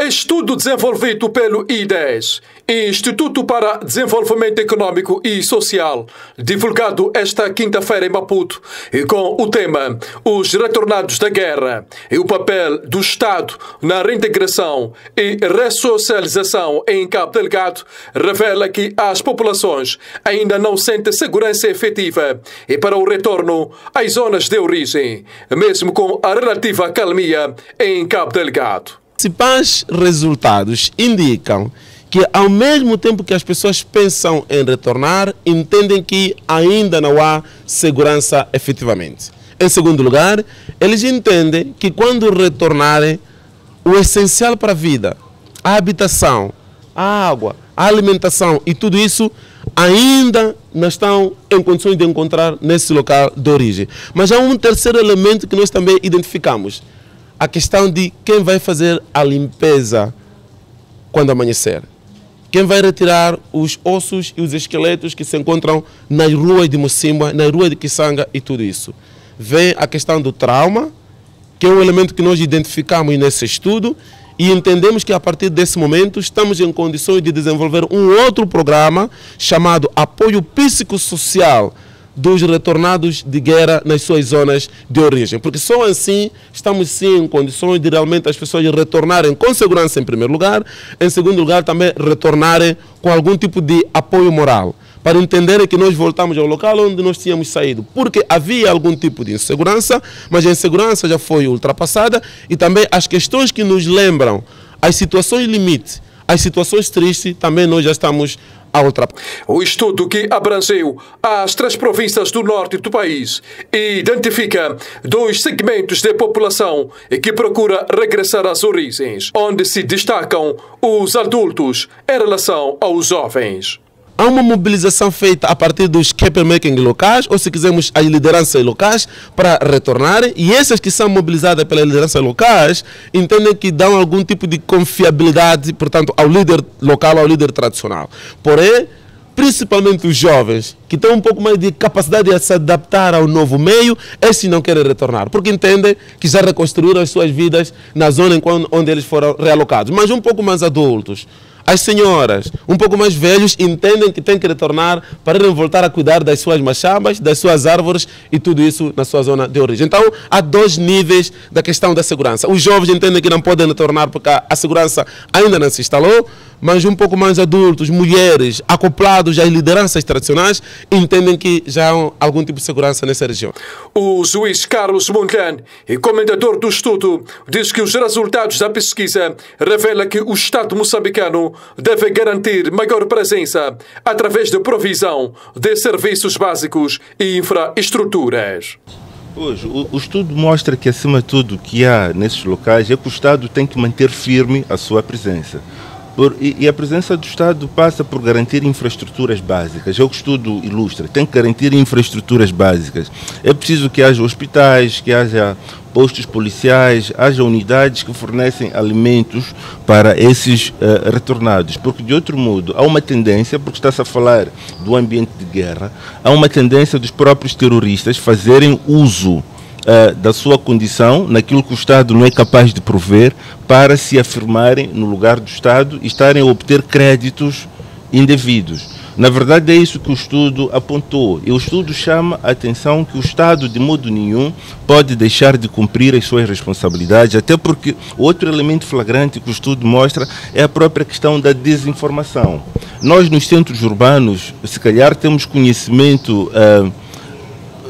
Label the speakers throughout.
Speaker 1: Estudo desenvolvido pelo IDES, Instituto para Desenvolvimento Econômico e Social, divulgado esta quinta-feira em Maputo, com o tema Os Retornados da Guerra e o papel do Estado na reintegração e ressocialização em Cabo Delgado, revela que as populações ainda não sentem segurança efetiva e para o retorno às zonas de origem, mesmo com a relativa calmia em Cabo Delgado.
Speaker 2: Principais resultados indicam que ao mesmo tempo que as pessoas pensam em retornar, entendem que ainda não há segurança efetivamente. Em segundo lugar, eles entendem que quando retornarem, o essencial para a vida, a habitação, a água, a alimentação e tudo isso ainda não estão em condições de encontrar nesse local de origem. Mas há um terceiro elemento que nós também identificamos: a questão de quem vai fazer a limpeza quando amanhecer. Quem vai retirar os ossos e os esqueletos que se encontram nas ruas de Mocimba, nas ruas de Kisanga e tudo isso. Vem a questão do trauma, que é um elemento que nós identificamos nesse estudo e entendemos que a partir desse momento estamos em condições de desenvolver um outro programa chamado Apoio Psicossocial dos retornados de guerra nas suas zonas de origem. Porque só assim estamos sim em condições de realmente as pessoas retornarem com segurança em primeiro lugar, em segundo lugar também retornarem com algum tipo de apoio moral. Para entenderem que nós voltamos ao local onde nós tínhamos saído. Porque havia algum tipo de insegurança, mas a insegurança já foi ultrapassada e também as questões que nos lembram as situações limite, as situações tristes, também nós já estamos a outra.
Speaker 1: O estudo que abrangeu as três províncias do norte do país identifica dois segmentos de população que procura regressar às origens, onde se destacam os adultos em relação aos jovens
Speaker 2: há uma mobilização feita a partir dos making locais, ou se quisermos as lideranças locais, para retornarem. E essas que são mobilizadas pelas lideranças locais entendem que dão algum tipo de confiabilidade, portanto, ao líder local, ao líder tradicional. Porém, principalmente os jovens, que têm um pouco mais de capacidade de se adaptar ao novo meio, esses não querem retornar, porque entendem que já reconstruíram as suas vidas na zona onde eles foram realocados. Mas um pouco mais adultos, as senhoras, um pouco mais velhos, entendem que têm que retornar para voltar a cuidar das suas machambas, das suas árvores e tudo isso na sua zona de origem. Então, há dois níveis da questão da segurança. Os jovens entendem que não podem retornar porque a segurança ainda não se instalou, mas um pouco mais adultos, mulheres, acoplados às lideranças tradicionais, entendem que já há algum tipo de segurança nessa região.
Speaker 1: O juiz Carlos Mondlane, comendador do estudo, diz que os resultados da pesquisa revelam que o Estado moçambicano deve garantir maior presença através da provisão de serviços básicos e infraestruturas.
Speaker 3: Hoje, o, estudo mostra que, acima de tudo, o que há nesses locais é que o Estado tem que manter firme a sua presença. Por, e, e, a presença do Estado passa por garantir infraestruturas básicas. É o que o estudo ilustra. Tem que garantir infraestruturas básicas. É preciso que haja hospitais, que haja postos policiais, haja unidades que fornecem alimentos para esses uh, retornados. Porque, de outro modo, há uma tendência, porque está-se a falar do ambiente de guerra, há uma tendência dos próprios terroristas fazerem uso uh, da sua condição, naquilo que o Estado não é capaz de prover, para se afirmarem no lugar do Estado e estarem a obter créditos indevidos. Na verdade, é isso que o estudo apontou. E o estudo chama a atenção que o Estado, de modo nenhum, pode deixar de cumprir as suas responsabilidades, até porque outro elemento flagrante que o estudo mostra é a própria questão da desinformação. Nós, nos centros urbanos, se calhar temos conhecimento. Uh,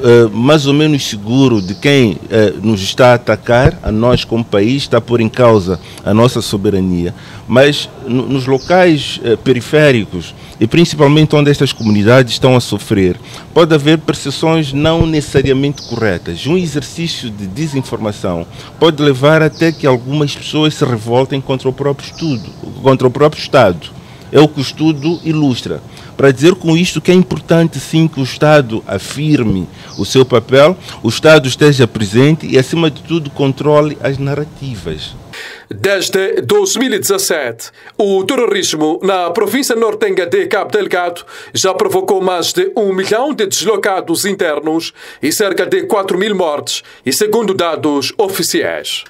Speaker 3: uh, mais ou menos seguro de quem uh, nos está a atacar, a nós como país, está a pôr em causa a nossa soberania. Mas no, nos locais uh, periféricos, e principalmente onde estas comunidades estão a sofrer, pode haver percepções não necessariamente corretas. Um exercício de desinformação pode levar até que algumas pessoas se revoltem contra o próprio estudo, contra o próprio Estado. É o que o estudo ilustra. Para dizer com isto que é importante sim que o Estado afirme o seu papel, o Estado esteja presente e, acima de tudo, controle as narrativas.
Speaker 1: Desde 2017, o terrorismo na província nortenha de Cabo Delgado já provocou mais de um milhão de deslocados internos e cerca de 4 mil mortes, e segundo dados oficiais.